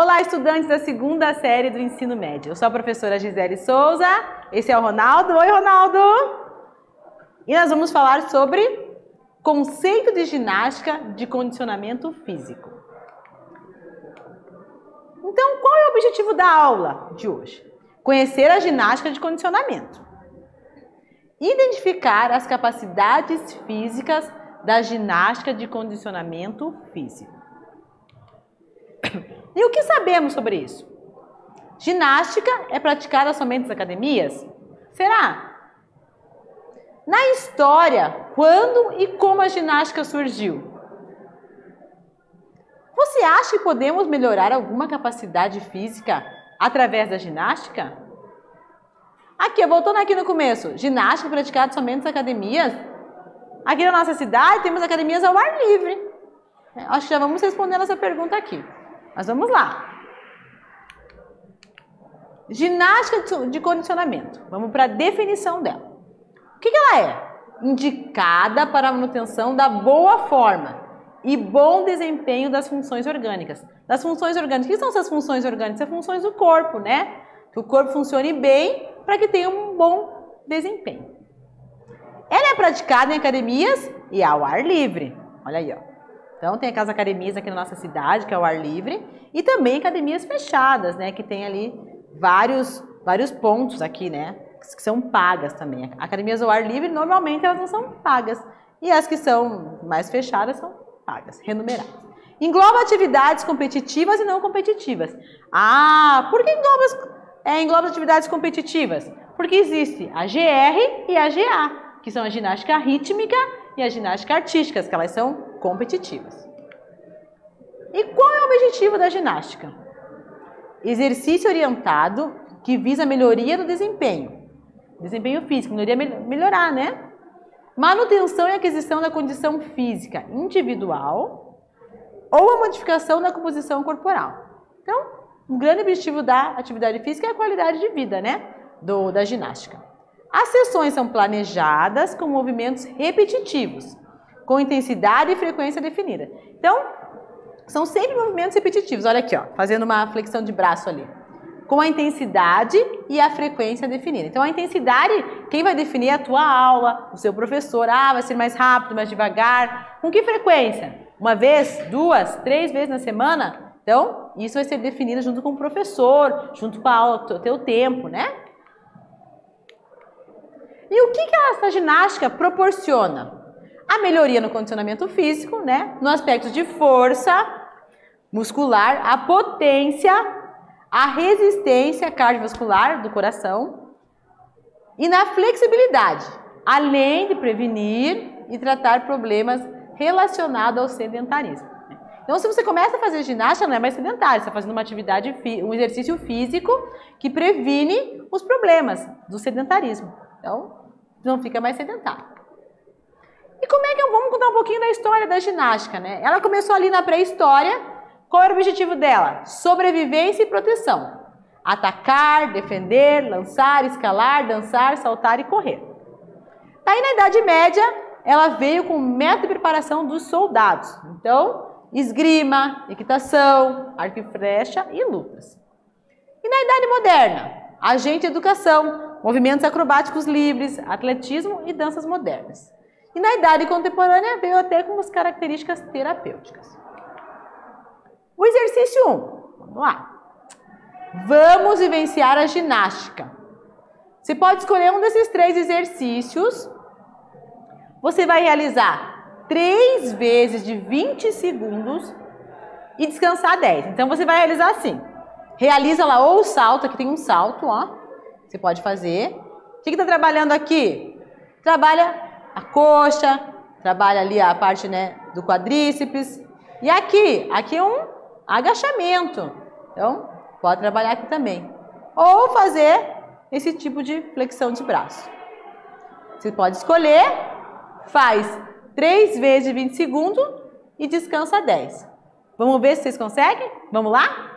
Olá, estudantes da segunda série do ensino médio. Eu sou a professora Gisele Souza. Esse é o Ronaldo. Oi, Ronaldo! E nós vamos falar sobre conceito de ginástica de condicionamento físico. Então, qual é o objetivo da aula de hoje? Conhecer a ginástica de condicionamento. Identificar as capacidades físicas da ginástica de condicionamento físico. E o que sabemos sobre isso? Ginástica é praticada somente nas academias? Será? Na história, quando e como a ginástica surgiu? Você acha que podemos melhorar alguma capacidade física através da ginástica? Aqui, voltando aqui no começo, ginástica praticada somente nas academias? Aqui na nossa cidade temos academias ao ar livre. Acho que já vamos respondendo essa pergunta aqui. Mas vamos lá. Ginástica de condicionamento. Vamos para a definição dela. O que, que ela é? Indicada para a manutenção da boa forma e bom desempenho das funções orgânicas. Das funções orgânicas. O que são essas funções orgânicas? São funções do corpo, né? Que o corpo funcione bem para que tenha um bom desempenho. Ela é praticada em academias e ao ar livre. Olha aí, ó. Então tem aquelas academias aqui na nossa cidade, que é o ar livre, e também academias fechadas, né, que tem ali vários vários pontos aqui, né, que são pagas também. Academias ao ar livre normalmente elas não são pagas, e as que são mais fechadas são pagas, remuneradas. Engloba atividades competitivas e não competitivas. Ah, por que engloba, é, engloba atividades competitivas? Porque existe a GR e a GA, que são a ginástica rítmica e a ginástica artística, que elas são competitivas. E qual é o objetivo da ginástica? Exercício orientado que visa a melhoria do desempenho. Desempenho físico, melhoria, melhorar, né? Manutenção e aquisição da condição física individual ou a modificação da composição corporal. Então, um grande objetivo da atividade física é a qualidade de vida, né? Do, da ginástica. As sessões são planejadas com movimentos repetitivos, com intensidade e frequência definida. Então, são sempre movimentos repetitivos. Olha aqui, ó, fazendo uma flexão de braço ali. Com a intensidade e a frequência definida. Então, a intensidade, quem vai definir é a tua aula, o seu professor. Ah, vai ser mais rápido, mais devagar. Com que frequência? Uma vez, duas, três vezes na semana? Então, isso vai ser definido junto com o professor, junto com a aula, o teu tempo, né? E o que, que essa ginástica proporciona? A melhoria no condicionamento físico, né? No aspecto de força muscular, a potência, a resistência cardiovascular do coração e na flexibilidade, além de prevenir e tratar problemas relacionados ao sedentarismo. Então, se você começa a fazer ginástica, não é mais sedentário, você está fazendo uma atividade, um exercício físico que previne os problemas do sedentarismo. Então, não fica mais sedentário. E como é que eu vamos contar um pouquinho da história da ginástica, né? Ela começou ali na pré-história. Qual era o objetivo dela? Sobrevivência e proteção. Atacar, defender, lançar, escalar, dançar, saltar e correr. Daí na Idade Média, ela veio com método de preparação dos soldados. Então, esgrima, equitação, arco e flecha e lutas. E na Idade Moderna, agente de educação, movimentos acrobáticos livres, atletismo e danças modernas. E na idade contemporânea veio até com as características terapêuticas. O exercício 1. Vamos lá. Vamos vivenciar a ginástica. Você pode escolher um desses três exercícios. Você vai realizar três vezes de 20 segundos e descansar 10. Então você vai realizar assim. Realiza lá ou o salto, aqui tem um salto, ó. Você pode fazer. O que está trabalhando aqui? Trabalha a coxa, trabalha ali a parte né, do quadríceps. E aqui, aqui é um agachamento. Então, pode trabalhar aqui também. Ou fazer esse tipo de flexão de braço. Você pode escolher, faz 3 vezes 20 segundos e descansa 10. Vamos ver se vocês conseguem? Vamos lá?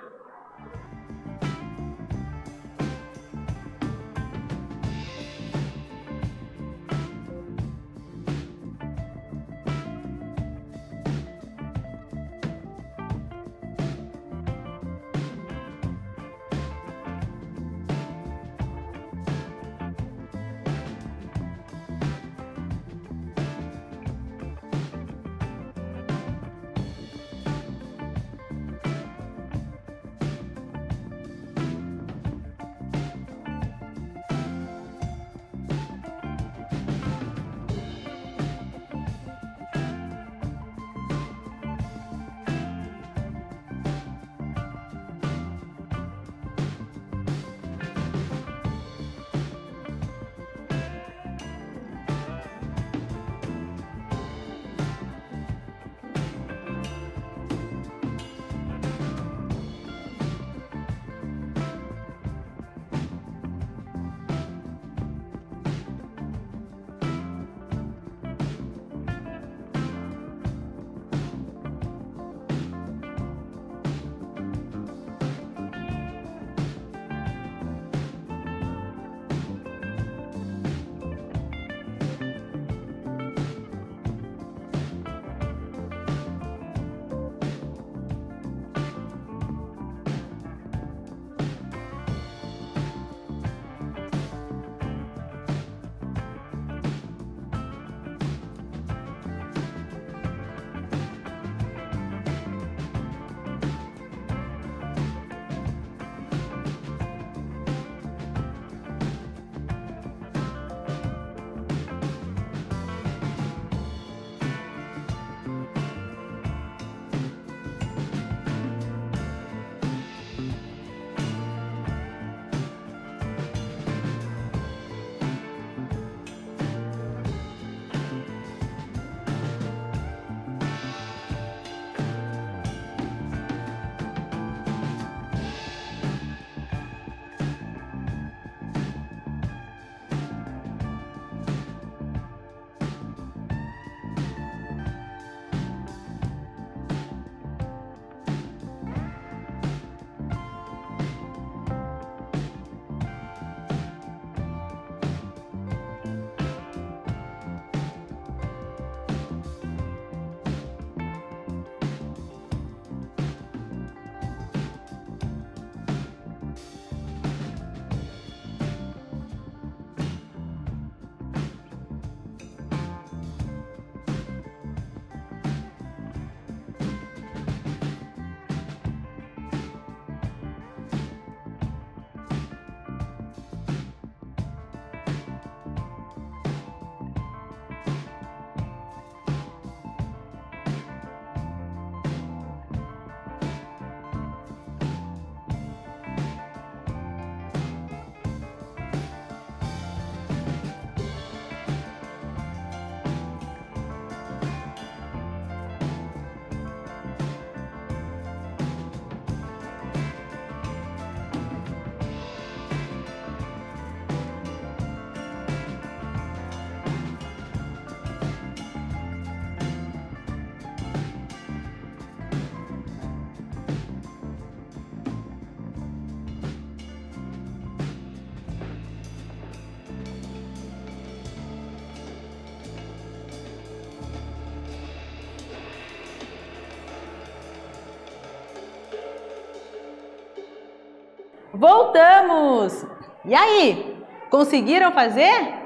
Voltamos! E aí? Conseguiram fazer?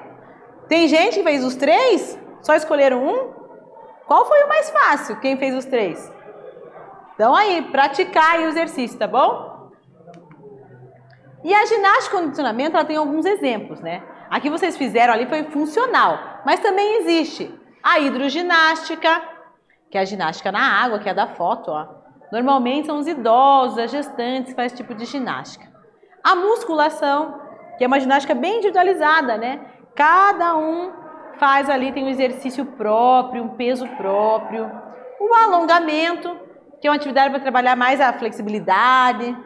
Tem gente que fez os três? Só escolheram um? Qual foi o mais fácil? Quem fez os três? Então aí, praticar o exercício, tá bom? E a ginástica condicionamento, ela tem alguns exemplos, né? Aqui vocês fizeram ali foi funcional, mas também existe a hidroginástica, que é a ginástica na água, que é da foto, ó. Normalmente são os idosos, as gestantes que fazem esse tipo de ginástica. A musculação, que é uma ginástica bem individualizada, né? Cada um faz ali, tem um exercício próprio, um peso próprio. O alongamento, que é uma atividade para trabalhar mais a flexibilidade.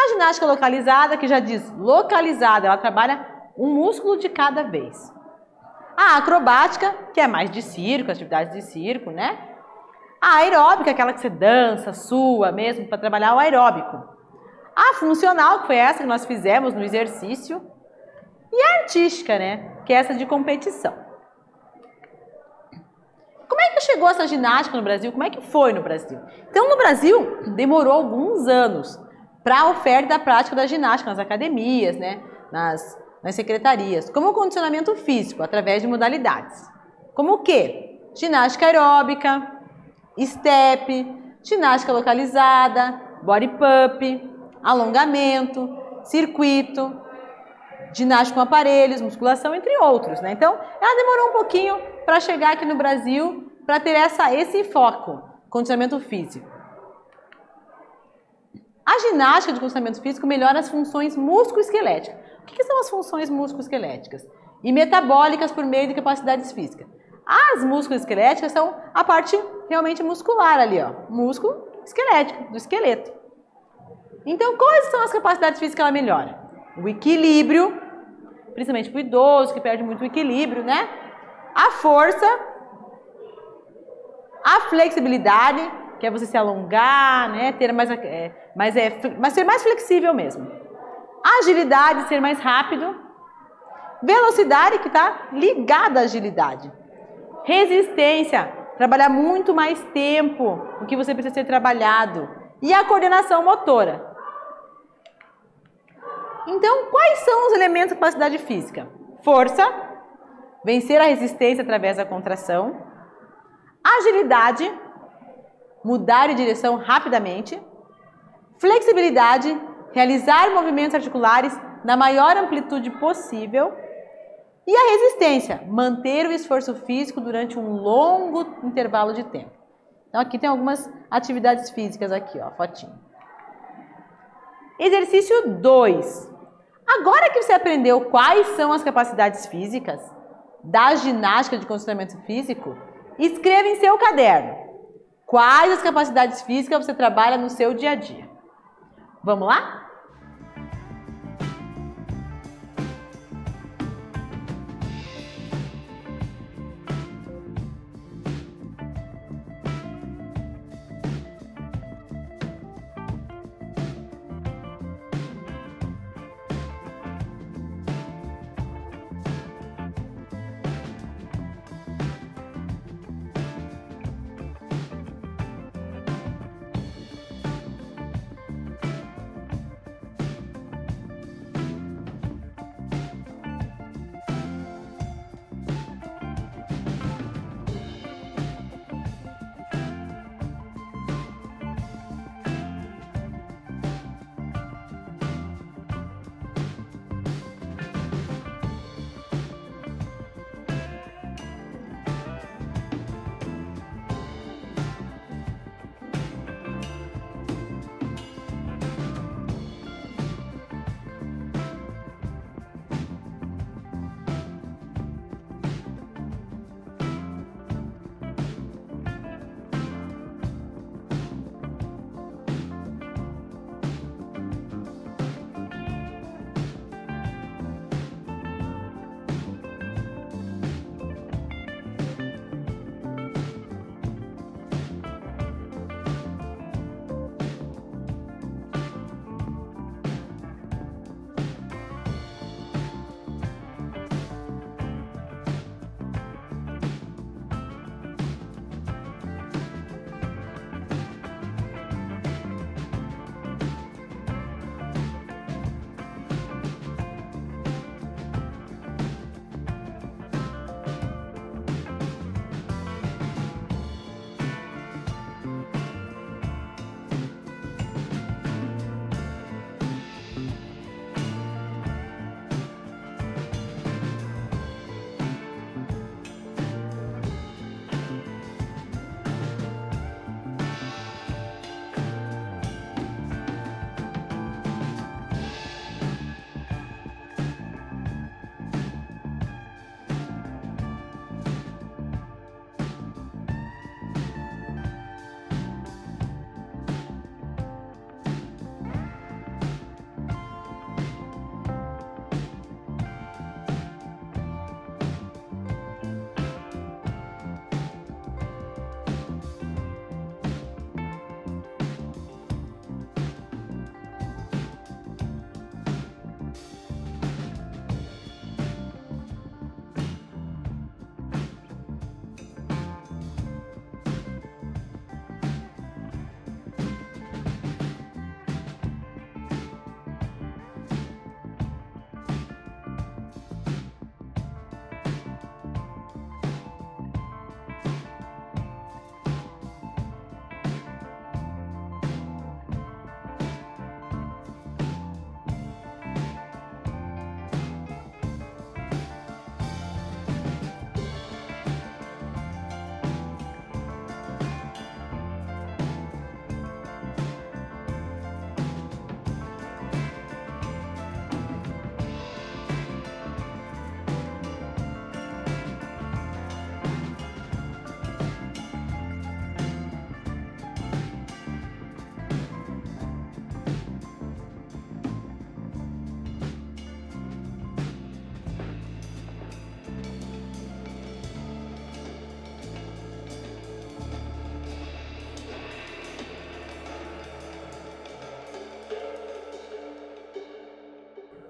A ginástica localizada, que já diz localizada, ela trabalha um músculo de cada vez. A acrobática, que é mais de circo, atividades de circo, né? A aeróbica, aquela que você dança, sua mesmo, para trabalhar o aeróbico. A funcional, que foi essa que nós fizemos no exercício. E a artística, né? Que é essa de competição. Como é que chegou essa ginástica no Brasil? Como é que foi no Brasil? Então, no Brasil, demorou alguns anos para a oferta da prática da ginástica nas academias, né? Nas nas secretarias, como condicionamento físico, através de modalidades. Como o quê? Ginástica aeróbica, step, ginástica localizada, body pump, alongamento, circuito, ginástica com aparelhos, musculação, entre outros. Né? Então, ela demorou um pouquinho para chegar aqui no Brasil para ter essa, esse foco, condicionamento físico. A ginástica de condicionamento físico melhora as funções musculoesqueléticas. O que são as funções musculoesqueléticas? E metabólicas por meio de capacidades físicas. As musculoesqueléticas são a parte realmente muscular ali, ó, músculo esquelético, do esqueleto. Então, quais são as capacidades físicas que ela melhora? O equilíbrio, principalmente para o idoso que perde muito o equilíbrio, né? A força, a flexibilidade, que é você se alongar, né? Ter mais, é, mais é, mas ser mais flexível mesmo agilidade, ser mais rápido, velocidade, que está ligada à agilidade, resistência, trabalhar muito mais tempo o que você precisa ser trabalhado, e a coordenação motora. Então, quais são os elementos da capacidade física? Força, vencer a resistência através da contração, agilidade, mudar de direção rapidamente, flexibilidade, realizar movimentos articulares na maior amplitude possível e a resistência, manter o esforço físico durante um longo intervalo de tempo. Então aqui tem algumas atividades físicas aqui, ó, fotinho. Exercício 2. Agora que você aprendeu quais são as capacidades físicas da ginástica de condicionamento físico, escreva em seu caderno quais as capacidades físicas você trabalha no seu dia a dia. Vamos lá?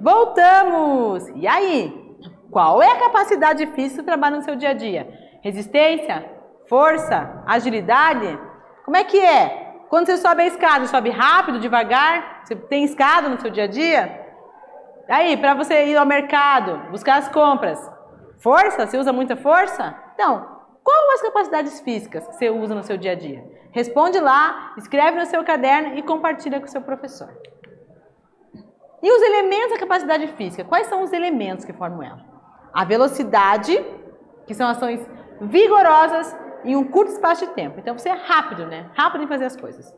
Voltamos! E aí? Qual é a capacidade física que trabalha no seu dia a dia? Resistência? Força? Agilidade? Como é que é? Quando você sobe a escada, sobe rápido, devagar? Você tem escada no seu dia a dia? Aí, para você ir ao mercado, buscar as compras, força? Você usa muita força? Então, quais as capacidades físicas que você usa no seu dia a dia? Responde lá, escreve no seu caderno e compartilha com o seu professor. E os elementos da capacidade física? Quais são os elementos que formam ela? A velocidade, que são ações vigorosas em um curto espaço de tempo. Então você é rápido, né? Rápido em fazer as coisas.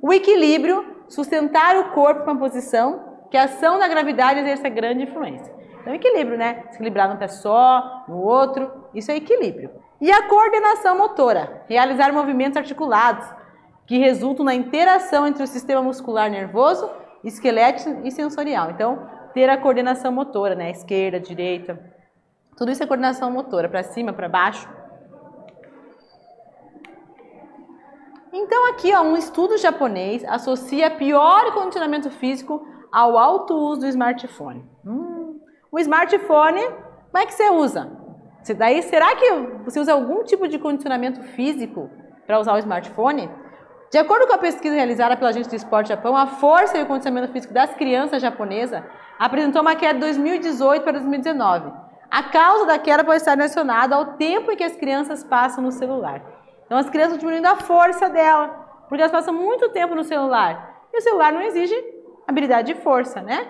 O equilíbrio, sustentar o corpo para uma posição que a ação da gravidade exerce grande influência. Então, equilíbrio, né? Se equilibrar num pé só, no outro, isso é equilíbrio. E a coordenação motora, realizar movimentos articulados, que resultam na interação entre o sistema muscular nervoso, esquelético e sensorial. Então, ter a coordenação motora, né? Esquerda, direita, tudo isso é coordenação motora, para cima, para baixo. Então, aqui, ó, um estudo japonês associa pior condicionamento físico ao alto uso do smartphone. Hum, o smartphone, como é que você usa? Você, daí, será que você usa algum tipo de condicionamento físico para usar o smartphone? De acordo com a pesquisa realizada pela Agência do Esporte Japão, a força e o condicionamento físico das crianças japonesas apresentou uma queda de 2018 para 2019. A causa da queda pode estar relacionada ao tempo em que as crianças passam no celular. Então, as crianças diminuindo a força dela, porque elas passam muito tempo no celular. E o celular não exige habilidade de força, né?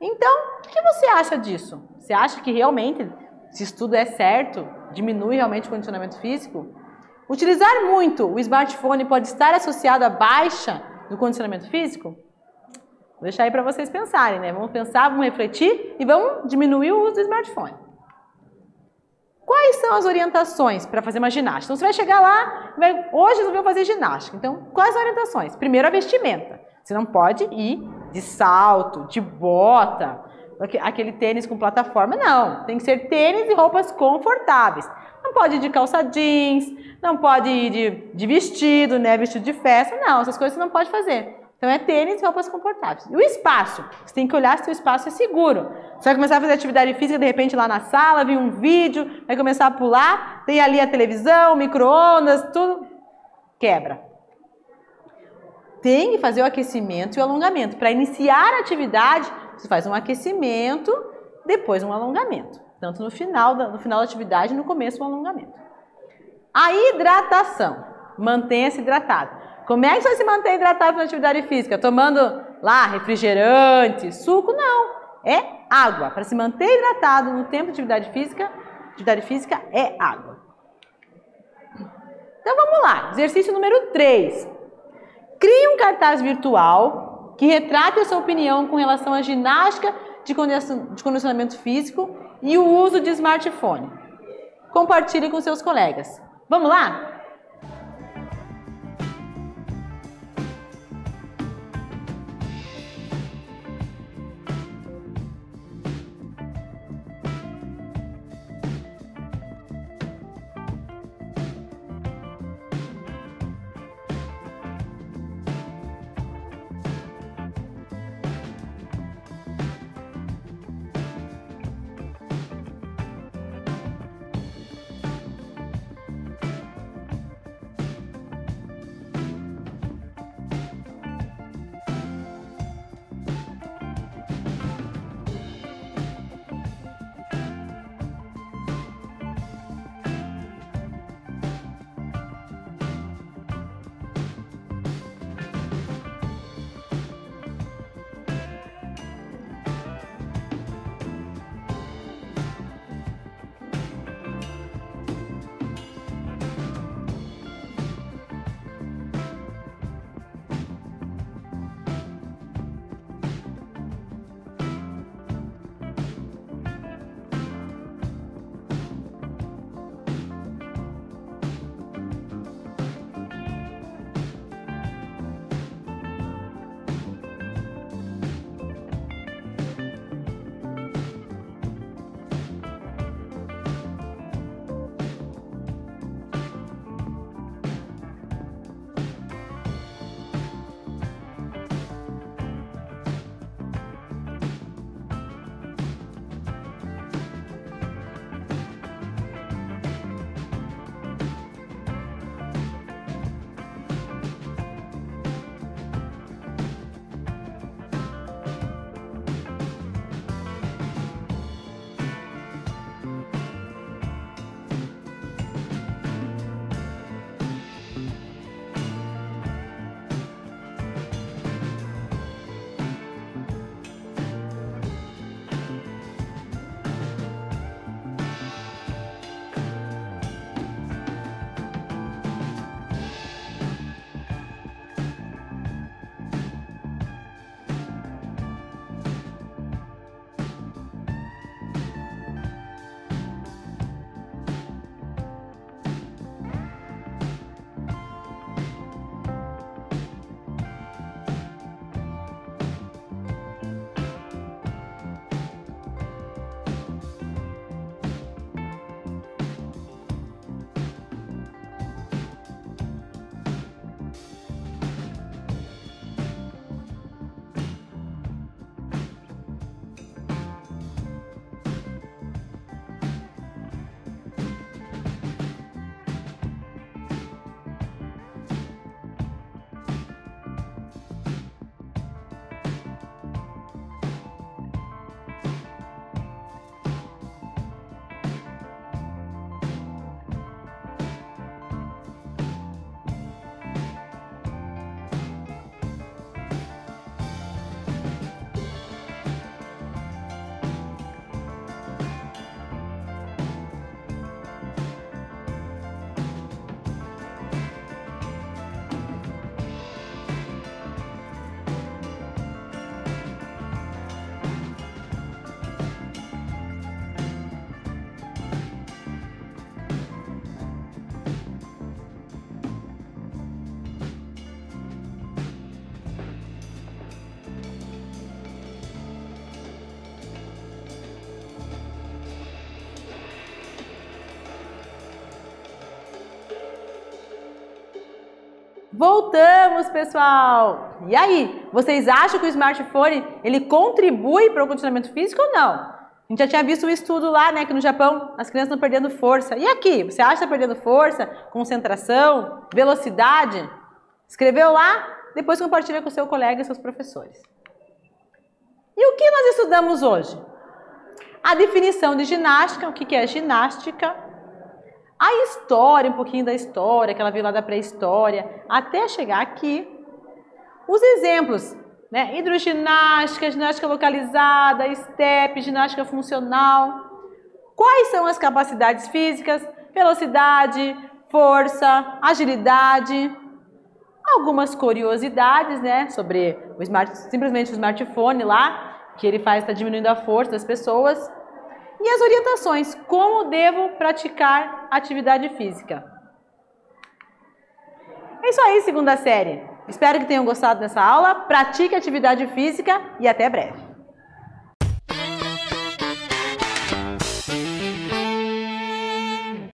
Então, o que você acha disso? Você acha que realmente, se estudo é certo, diminui realmente o condicionamento físico? Utilizar muito o smartphone pode estar associado à baixa do condicionamento físico? Vou deixar aí para vocês pensarem, né? Vamos pensar, vamos refletir e vamos diminuir o uso do smartphone. Quais são as orientações para fazer uma ginástica? Então você vai chegar lá, vai, hoje resolveu fazer ginástica. Então, quais as orientações? Primeiro, a vestimenta. Você não pode ir de salto, de bota, aquele tênis com plataforma, não. Tem que ser tênis e roupas confortáveis. Não pode ir de calça jeans, não pode ir de, de vestido, né? Vestido de festa, não. Essas coisas você não pode fazer. Então é tênis e roupas confortáveis. E o espaço? Você tem que olhar se o espaço é seguro. Você vai começar a fazer atividade física, de repente lá na sala, vir um vídeo, vai começar a pular, tem ali a televisão, micro-ondas, tudo. Quebra tem que fazer o aquecimento e o alongamento. Para iniciar a atividade, você faz um aquecimento, depois um alongamento. Tanto no final da, no final da atividade no começo um alongamento. A hidratação. Mantenha-se hidratado. Como é que você se manter hidratado na atividade física? Tomando lá refrigerante, suco? Não. É água. Para se manter hidratado no tempo de atividade física, atividade física é água. Então vamos lá. Exercício número 3. Crie um cartaz virtual que retrate a sua opinião com relação à ginástica de condicionamento físico e o uso de smartphone. Compartilhe com seus colegas. Vamos lá? Voltamos, pessoal! E aí, vocês acham que o smartphone ele contribui para o condicionamento físico ou não? A gente já tinha visto um estudo lá, né, que no Japão as crianças estão perdendo força. E aqui, você acha que está perdendo força, concentração, velocidade? Escreveu lá? Depois compartilha com seu colega e seus professores. E o que nós estudamos hoje? A definição de ginástica, o que é ginástica, a história, um pouquinho da história, que ela viu lá da pré-história, até chegar aqui. Os exemplos, né? Hidroginástica, ginástica localizada, step, ginástica funcional. Quais são as capacidades físicas? Velocidade, força, agilidade. Algumas curiosidades, né? Sobre o smart, simplesmente o smartphone lá, que ele faz está diminuindo a força das pessoas. E as orientações, como devo praticar atividade física. É isso aí, segunda série. Espero que tenham gostado dessa aula. Pratique atividade física e até breve.